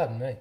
看没